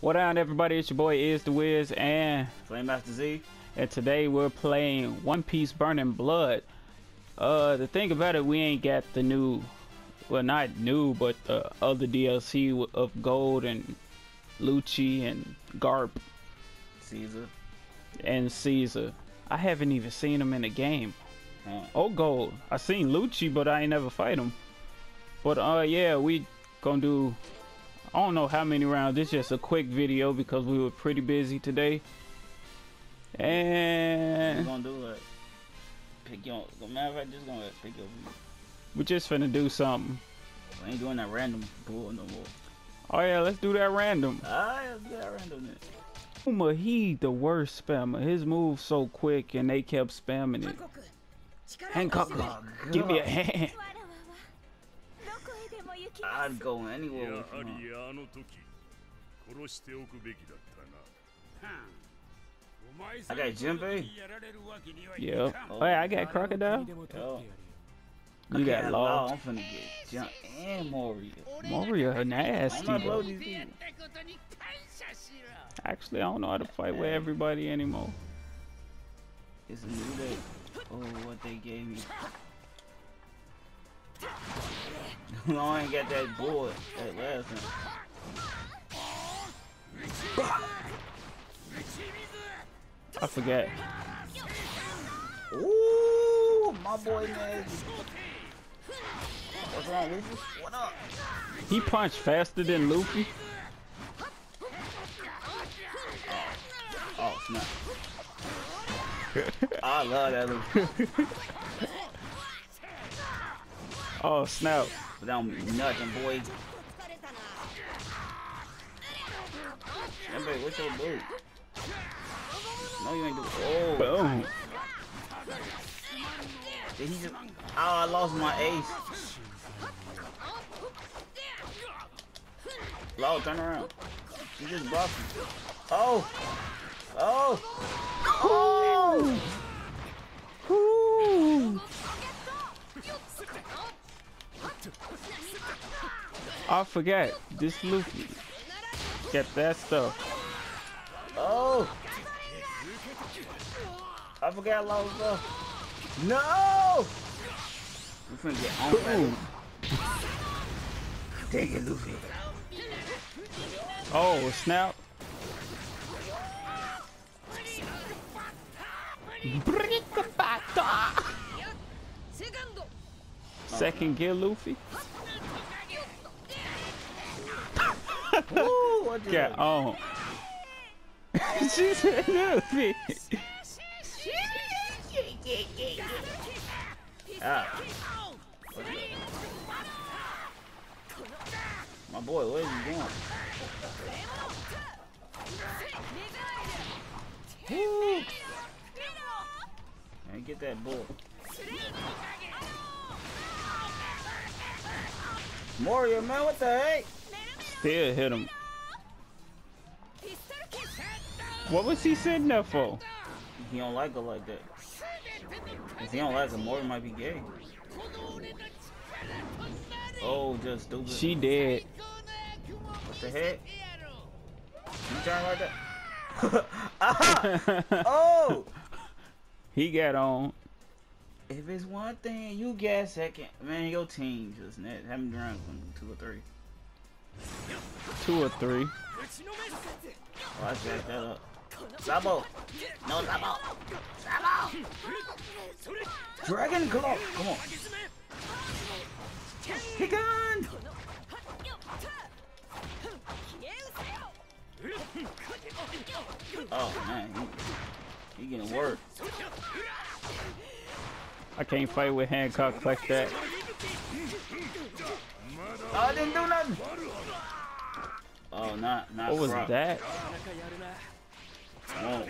What on everybody, it's your boy Izdawhiz and Flame Master Z. and today we're playing One Piece Burning Blood. Uh the thing about it we ain't got the new well not new but the other DLC of Gold and Lucci and Garp Caesar. and Caesar. I haven't even seen them in the game. Oh Gold. I seen Lucci but I ain't never fight him. But uh yeah, we gonna do I don't know how many rounds. It's just a quick video because we were pretty busy today. We're And gonna do it. Pick your. Matter of fact, just gonna pick your. we're just finna do something. We ain't doing that random bull no more. Oh yeah, let's do that random. Alright, let's do that randomness. Uma, he the worst spammer. His moves so quick and they kept spamming it. Hancock, Oh, give me a hand. I'd go anywhere with him. I got Jinbei? Yep. Oh, hey, I got Crocodile? You got, got Law. Oh, I'm finna get Jump and Moria. Moria nasty. Actually, I don't know how to fight with everybody anymore. It's a new day. Oh, what they gave me. I ain't got that board that last one. I forget. Ooh, my boy Nez. What's wrong, Luffy? What up? He punched faster than Luffy. Oh, oh snap. I love that Luffy. Oh snap! Without nothing, boy. Remember, what's your move? No, you ain't do. Oh. Boom. Did he just? Oh, I lost my ace. Low, turn around. You just buffed. Oh. Oh. Oh. Ooh. I forget. This Luffy. Get that stuff. Oh! I forgot Law was up. No! We finna get on Boom. that. Take it, Luffy. Oh snap. Second gear Luffy. The Get on. she said Luffy. Ah. My boy, where is he going? Woo! Man, get that bull. Mario, man, what the heck? Still hit him. What was he sitting there for? He don't like her like that. If he don't like her, Mario might be gay. Oh, just stupid. She dead. What the heck? You turn like that? ah! Oh! he got on. If it's one thing you get second, man, your team just net having rounds one, two or three. Two or three. Oh, I jacked that uh, up. Sabo! No Sabo! Sabo! Dragon Claw! Come on. He gone! Oh man, he, he getting work. I can't fight with Hancock like that. I didn't do nothing. Oh, not not. What was Croc. that? Oh.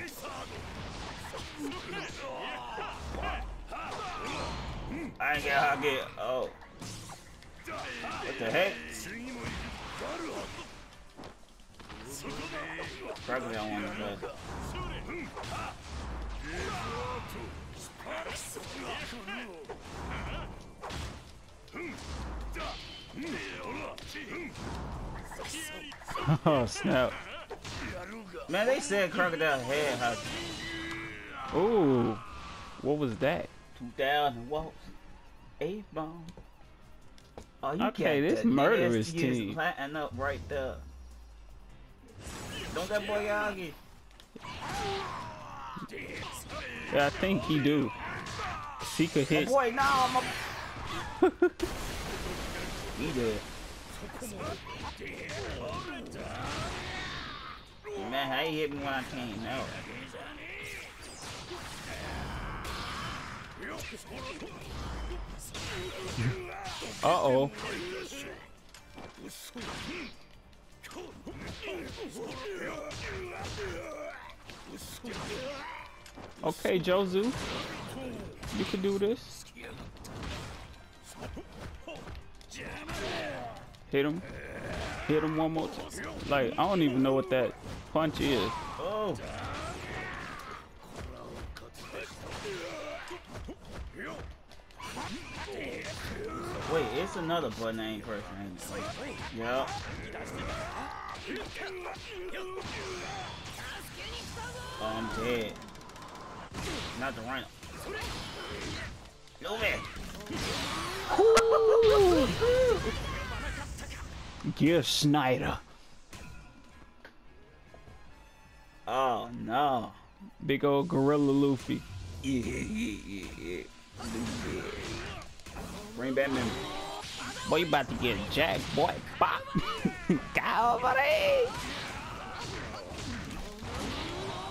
I ain't get how I get. Oh. What the heck? Probably I want to play. Oh snap! Man, they said crocodile head has Ooh, what was that? 2,000 walks. Eight bomb. Oh, you Okay, got this the murderous team. Planting up right there. Don't that boy Yagi? Yeah, I think he do. He could My hit. boy, no, I'm a... he did. Man, how you hit me when I came out? Uh oh. Okay, Jozu. You can do this. Hit him. Hit him one more time. Like, I don't even know what that punch is. Oh. Wait, it's another button I ain't person, ain't it? Yup. Oh, I'm dead. Not the rhino. No man. Gear Snyder. Oh no. Big old Gorilla Luffy. Yeah, yeah, yeah, yeah. Bring back memory. Boy, you about to get jacked, boy. Bop. Calvary.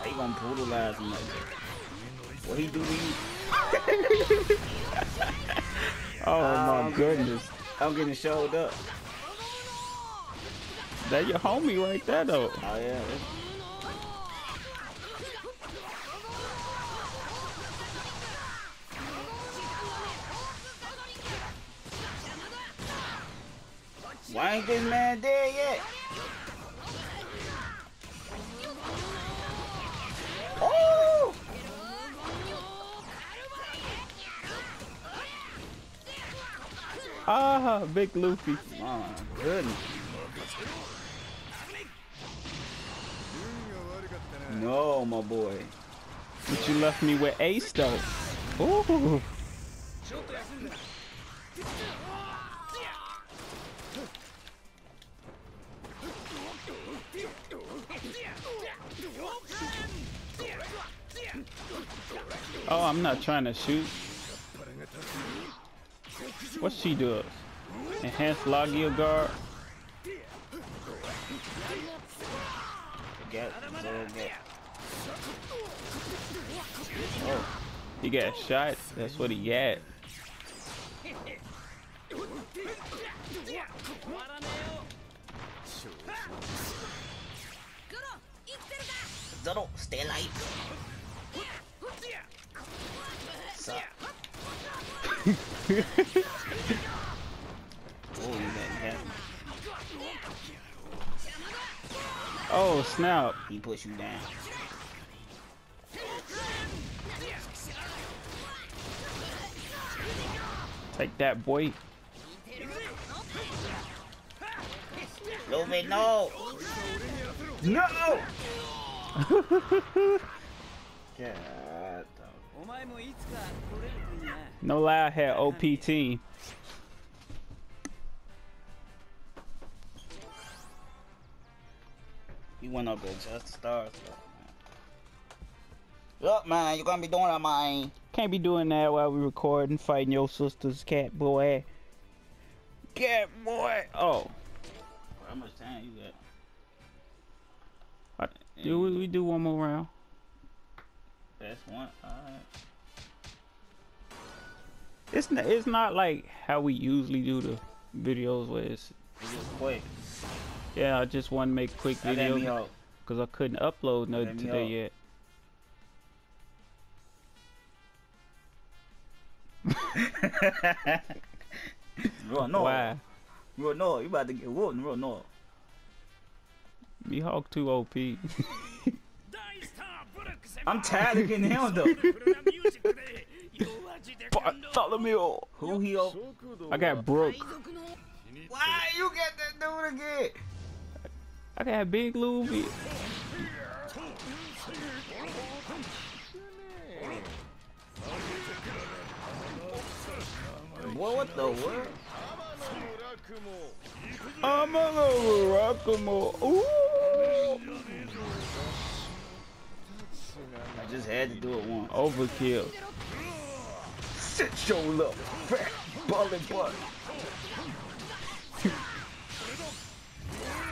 You gonna brutalize him like that? What he do to you? Oh Um, my goodness. I'm getting showed up. That your homie right there though. Oh yeah. Why ain't this man dead yet? Oh! Ah, big Luffy. My goodness. No, my boy. But you left me with Ace though. Ooh. Oh, I'm not trying to shoot. What she does? Enhanced Logia guard. Get, zero get. Oh, he got shot. That's what he got. Zoro, stay alive. Oh, you got him. Oh snap! He push you down. Take that, boy. Luffy, no! No! God. No lie, I had OP team. You went up there just to start. Look, man, you're gonna be doing that, man. Can't be doing that while we recording, fighting your sister's cat boy. Cat boy. Oh. How much time you got? Uh, do we, we do one more round? That's one. All right. It's not, it's not like how we usually do the videos where it's, just quick. Yeah, I just want to make quick videos because I couldn't upload nothing today yet. Bro, no. Why? Bro, no, you about to get whooped, bro, no. Mihawk 2 OP. I'm tired of getting held though. Bartholomew! Oh. Who healed? Oh? I got broke. Why you got that dude again? I got Big Luby. What, what the what? I'm a little rockamo. Ooh! I just had to do it once. Overkill. Sit your little fat bully butt.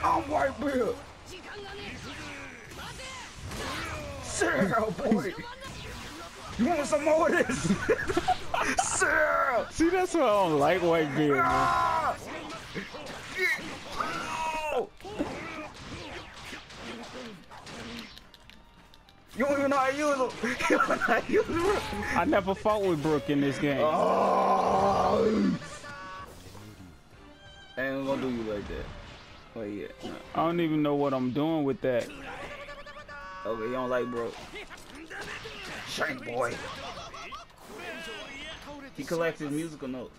I'm white bill. Sarah, boy. You want some more of this? Sarah! See, that's why I don't like white beard, ah! man. You don't even know how to use them. You don't know how to use them. I never fought with Brook in this game. Oh! I ain't gonna do you like that. Wait, yeah. No. I don't even know what I'm doing with that. Okay, you don't like bro. Shank boy. He collects his musical notes.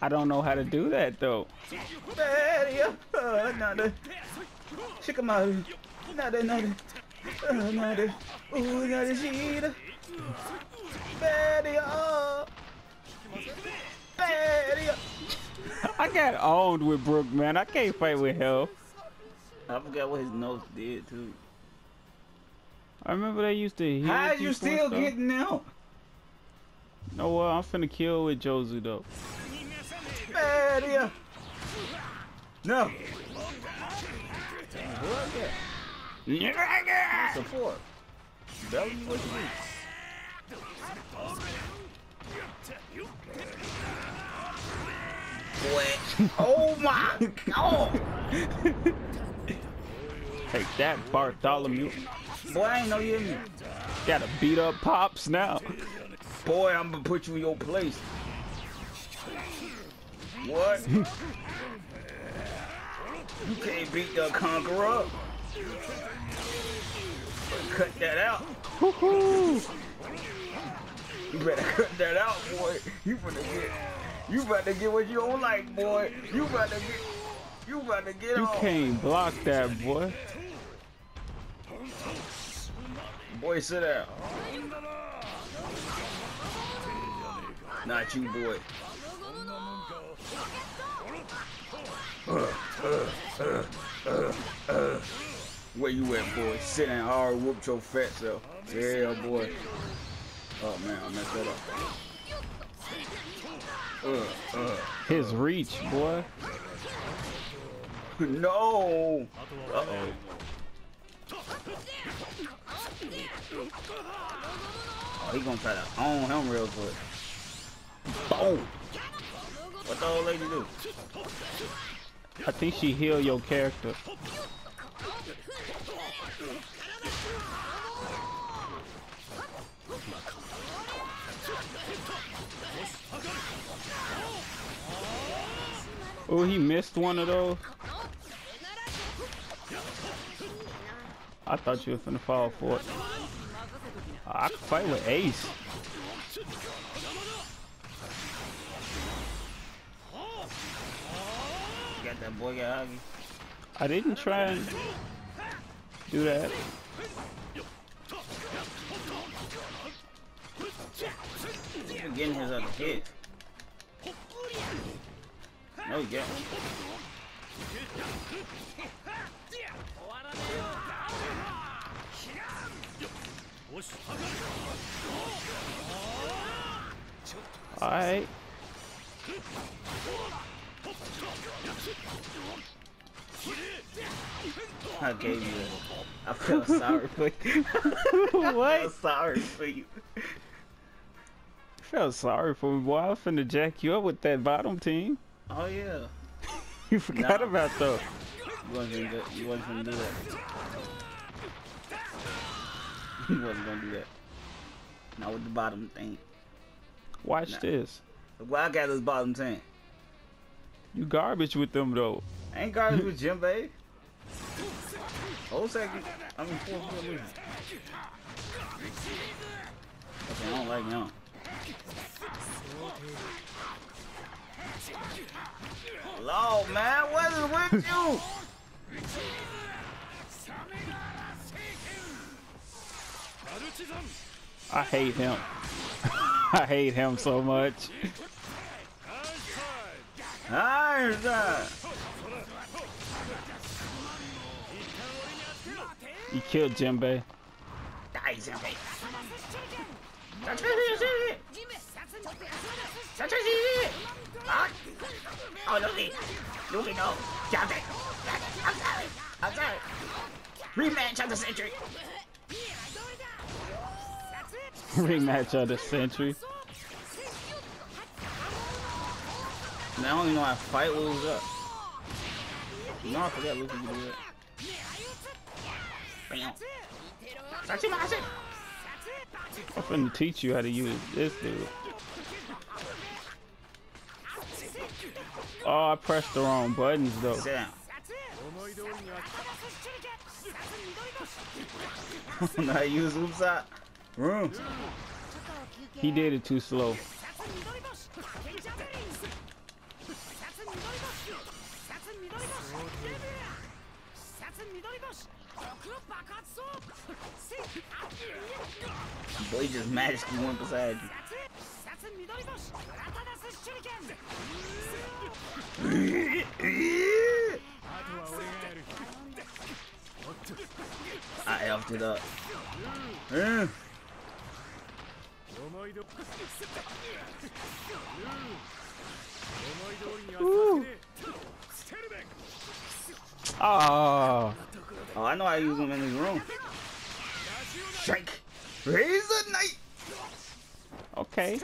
I don't know how to do that though. Daddy, nada. Shikamaru. Nada, nada. Ooh, nada, shida. Daddy, uh. I got owned with Brook, man. I can't fight with hell. I forgot what his notes did, too. I remember they used to heal How you people still stuff. getting out? No, well, I'm finna kill with Jozu though. Daddy. No. Support. Belly, what you need? Oh my god! Take that, Bartholomew. Boy, I ain't know you. Gotta beat up Pops now. Boy, I'm gonna put you in your place. What? you can't beat the conqueror. Cut that out. You better cut that out, boy. You finna get. You about to get what you don't like, boy. You about to get. You about to get You on. can't block that, boy. Boy, sit down. Not you, boy. Uh, uh, uh, Where you at, boy? Sit down. I already whooped your fat self. Yeah, boy. Oh man, I messed that up. Uh, uh. His reach, boy. No. Uh oh. Oh, he gonna try to own him real quick. Boom. What the old lady do? I think she healed your character. Oh, he missed one of those. I thought you were finna fall for it. Ah, I could fight with Ace. Got that boy got. I didn't try and do that. Getting his other kid. No, yeah. Alright. I gave you it. I felt sorry for you. what? I felt sorry for you. felt sorry for me, boy. I was finna jack you up with that bottom team. Oh yeah. You forgot Nah. about those. You wasn't gonna do, you wasn't gonna do that. You wasn't gonna do that. Not with the bottom thing. Watch Nah. this. Look what I got this bottom thing. You garbage with them though. I ain't garbage with Jinbei. Hold second. I mean, four. Okay, I don't like him. Lord, man, what is with you? I hate him. I hate him so much. Einstein. You killed Jinbei. Die, Zenpai. Oh, Luffy. Luffy, no. Jump it. I'm sorry. I'm sorry. Rematch of the century. Rematch of the century. Man, I don't even know how to fight what was up. No, I forgot Luffy could do that. I'm finna teach you how to use this dude. Oh, I pressed the wrong buttons though. now use oops. Room. He did it too slow. Blade just magically went beside you. I effed it up. Ooh. Oh. oh, I know I use them in this room. Shake. Razor Knight. okay.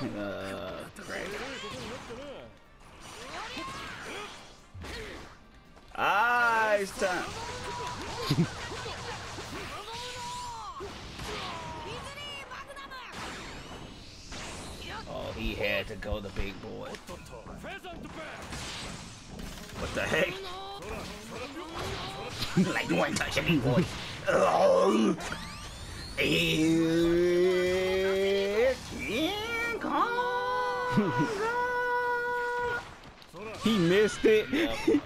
Uh, crap. Ah, it's time. He had to go the big boy. What the heck? like you ain't a big boy. Oh. he missed it. Yep.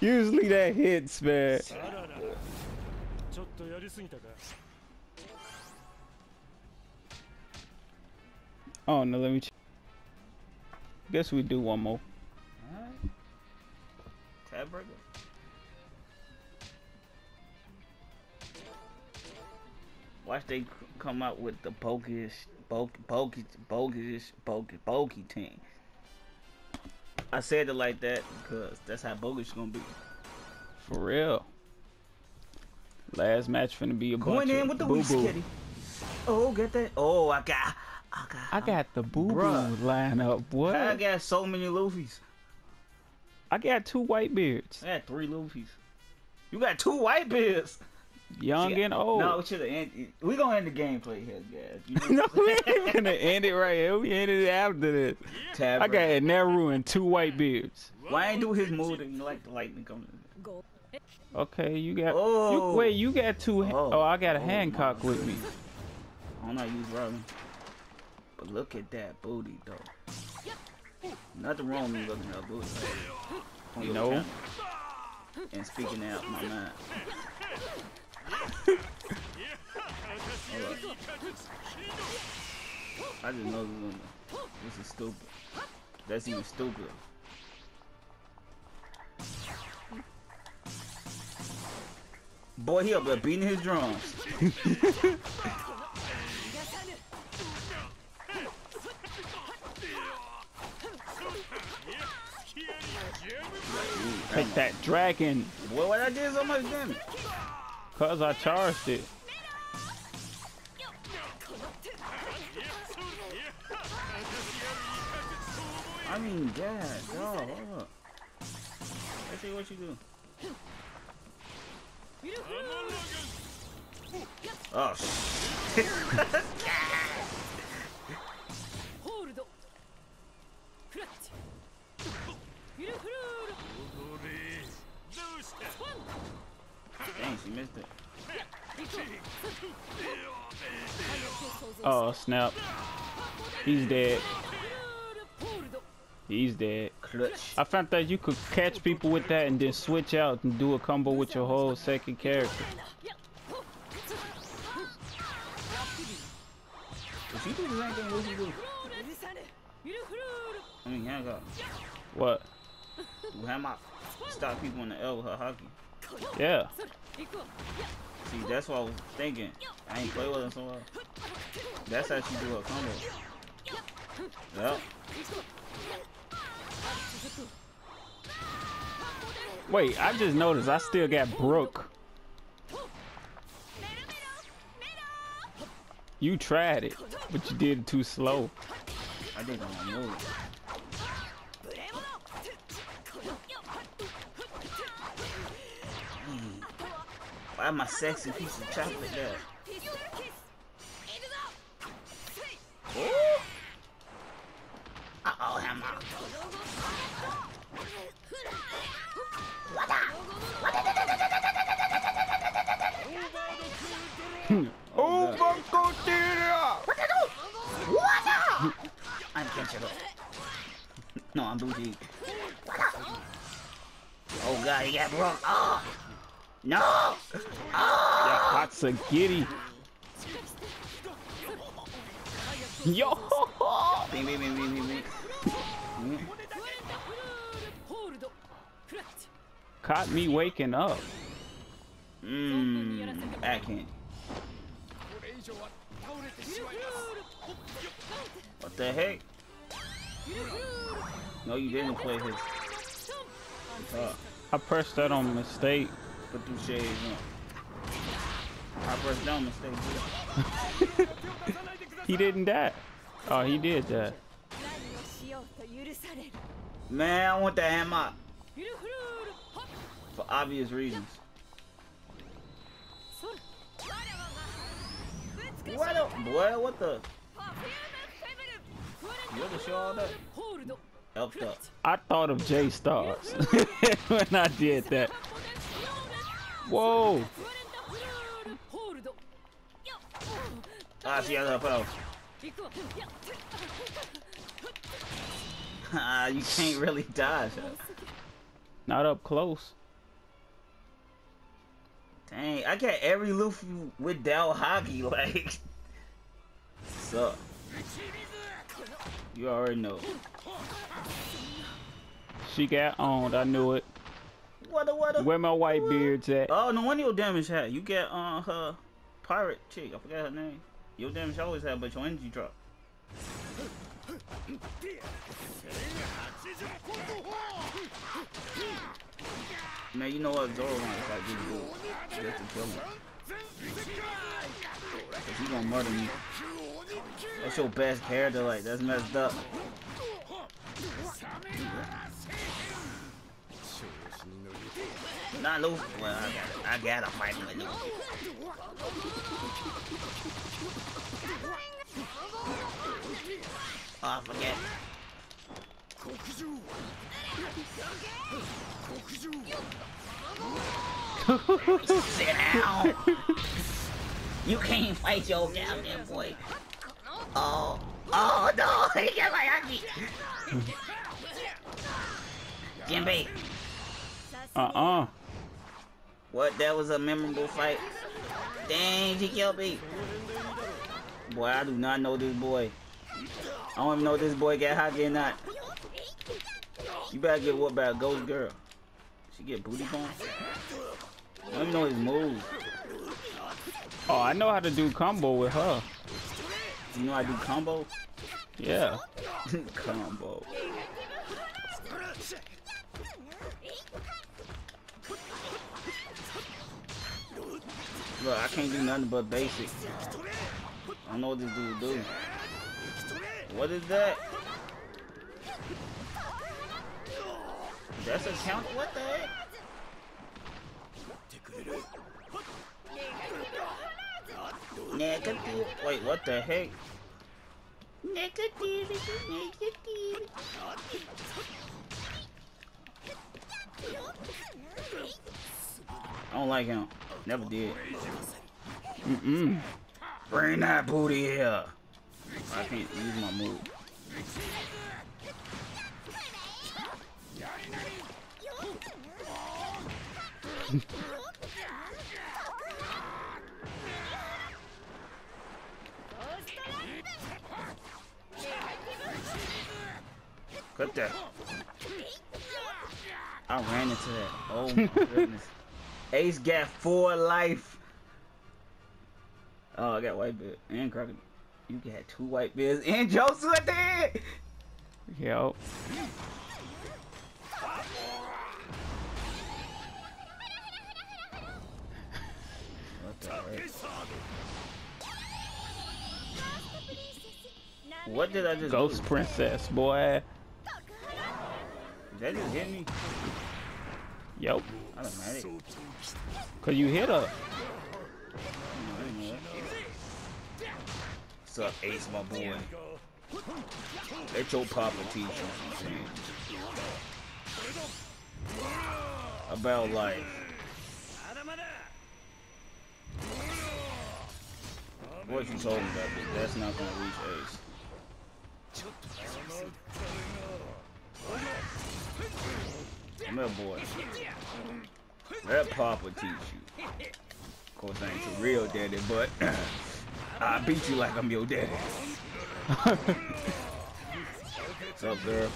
Usually that hits, man. Oh no, let me. Guess we do one more. Tiebreaker. Watch they come out with the bogus, bogus, bogus, bogus, bogus, bogus team. I said it like that because that's how bogus gonna be. For real. Last match finna be a Going bunch in of with the boo boo. Oh, get that. Oh, I got, I got, I got the um, boo boo Bruh. lineup. What? I got so many Luffy's. I got two white beards, I got three Luffy's. You got two white beards. young and old. No, we should ended. We gonna end the gameplay here, guys. You know, no, we ain't gonna end it right here. We ended it after this. Tab I got Neru and two white beards. Why ain't do his move and like the lightning coming? Okay, you got. Oh. You, wait, you got two. Oh. Oh, I got a Oh, Hancock with me. I don't know use Robin. But look at that booty though. Nothing wrong with looking at booty. Your No. camera. And speaking out my mind. I just know this is, gonna- this is stupid. That's even stupid. Boy, he up there beating his drums. Take that dragon, Boy, what I did so much damage. cause I charged it. I mean, God, dog, hold up. Let's see what you do. Oh, shit. Dang, she missed it. Oh, snap. He's dead. He's dead. Clutch. I found that you could catch people with that and then switch out and do a combo with your whole second character. What? Do him up stop people in the L with her hockey. Yeah. See, that's what I was thinking. I ain't play with her so well. That's how she do her combo. Yep. Wait, I just noticed I still got Brook. You tried it, but you did it too slow. I didn't. Why my sexy piece of chocolate there? Uh-oh. Oh, I'm Kenshiro. no, I'm Bougie. Oh god, he got broke. Oh! No! Yeah, that's a giddy. Yo! Caught me waking up. Mmm, backhand. What the heck? No, you didn't play his. I pressed that on mistake. Put these shades on. I pressed down mistake. he didn't that. Oh, he did that. Man, I want that ham up. For obvious reasons. What up, boy? What the? You're the show all that? Helped up. I thought of J Stars when I did that. Whoa. Ah, she other her. Ah, you can't really dodge. Not up close. Dang, I got every Luffy with Dal Hockey, like. So. You already know. She got owned, I knew it. What a, what a, Where my white beard's at? Oh, no one your damage hat. You get on uh, her pirate chick. I forgot her name. Your damage always had, but your energy drop. Man, you know what Zoro wants I give you just to kill him. Cause he gonna murder me. That's your best character, like that's messed up. I lose, well, I, I gotta fight him and lose. Oh, I forget. Sit down! you can't fight your goddamn boy. Oh, oh no! He got my Aki! Jinbei! Uh-uh what? That was a memorable fight. Dang, he killed me. Boy, I do not know this boy. I don't even know if this boy got haki or not. You better get what by a ghost girl. She get booty bomb. I don't even know his moves. Oh, I know how to do combo with her. You know I do combo? Yeah. combo. Look, I can't do nothing but basic. I don't know what this dude do. What is that? That's a count? What the heck? Negative. Wait, what the heck? Negative. Negative. I don't like him. Never did. Mm-mm. Bring that booty here. I can't use my move. Cut that. I ran into that. Oh my goodness. Ace got four life. Oh, I got white beard and Crockett. You got two white beards and Joseph there. Yo. What the heck? What did I just Ghost do? Princess, boy. Did that just hit me? Yo. Automatic. Cause you hit her. What's up, Ace, my boy? Let your papa teach you. About life. What you told me about this, that's not gonna reach Ace. Come here, boy. Let Papa will teach you. Of course, I ain't your real daddy, but I beat you like I'm your daddy. What's up, girl?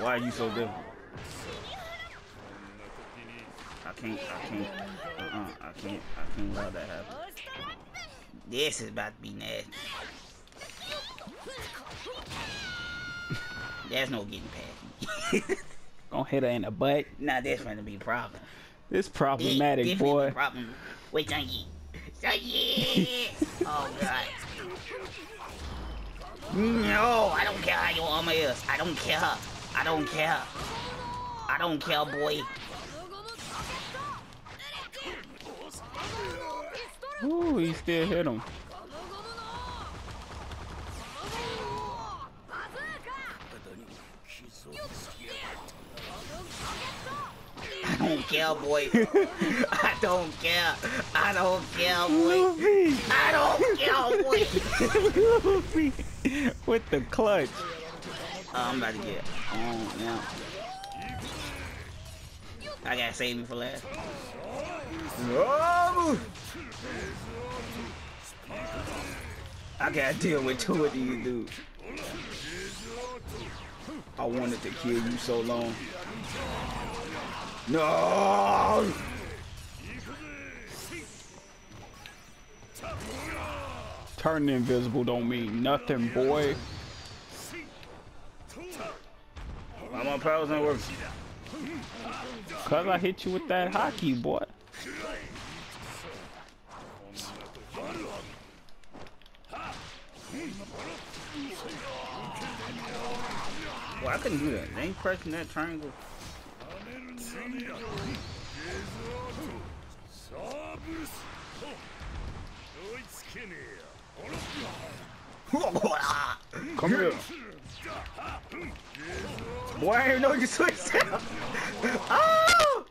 Why are you so different? I can't, I can't, uh-uh, I can't, I can't allow that happen. This is about to be nasty. There's no getting past me. Gonna hit her in the butt. nah, that's gonna be a problem. This problematic, This boy. problem. Wait, Junkie. Junkie! oh, God. No, I don't care how your armor is. I don't care. I don't care. I don't care, boy. Ooh, he still hit him. Don't care, boy. I don't care. I don't care, boy. Luffy. I don't care, boy. Luffy. With the clutch. Oh, I'm about to get um, on now. I gotta save me for last. Oh! I gotta deal with two of these dudes. I wanted to kill you so long. No! Turning invisible don't mean nothing, boy. Why my powers not working? Cause I hit you with that haki, boy. Well, I couldn't do that. They ain't pressing that triangle. Come here. Boy, I know you switched out. oh!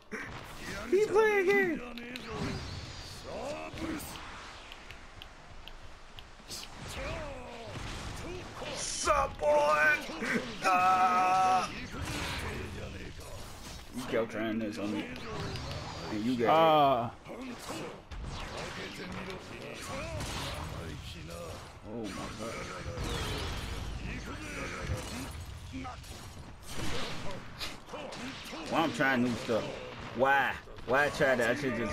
He's playing again. Sup, boy? Uh... trying this on me. And you got Ah, Oh my god. Why I'm trying new stuff? Why? Why I try that? I should just.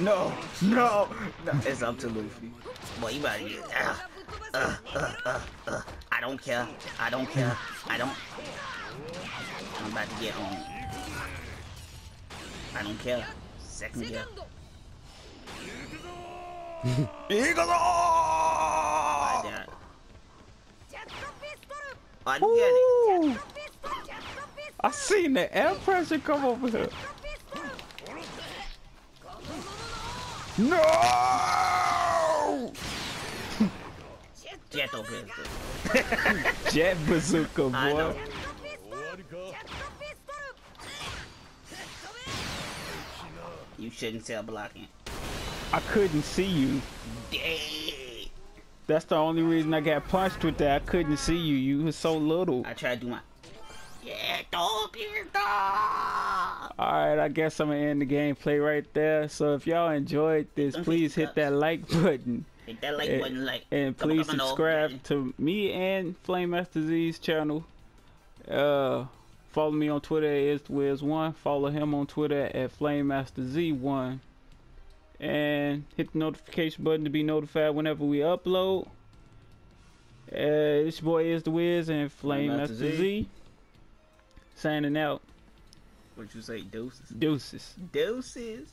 No, no, no. It's up to Luffy. Boy, you better get. Uh, uh, uh, uh, uh. I don't care. I don't care. I don't. I'm about to get on. I don't care. Second care. Eagle! I died. I it. Ooh. I seen the air pressure come over here. No! Jet pistol. Jet bazooka, boy. You shouldn't sell blocking. I couldn't see you. Dang. That's the only reason I got punched with that. I couldn't see you. You was so little. I tried to do my. Yeah, Alright, I guess I'm gonna end the gameplay right there. So if y'all enjoyed this, Don't please hit that like button. Hit that like And- button, like. And Come please subscribe to me and FlameMasterZ's channel. Uh, follow me on Twitter at Izdawhiz1. Follow him on Twitter at FlameMasterZ1. And hit the notification button to be notified whenever we upload. Uh, this your boy Izdawhiz and Flame Master Master Z. Z. Signing out. What you say, deuces? Deuces. Deuces.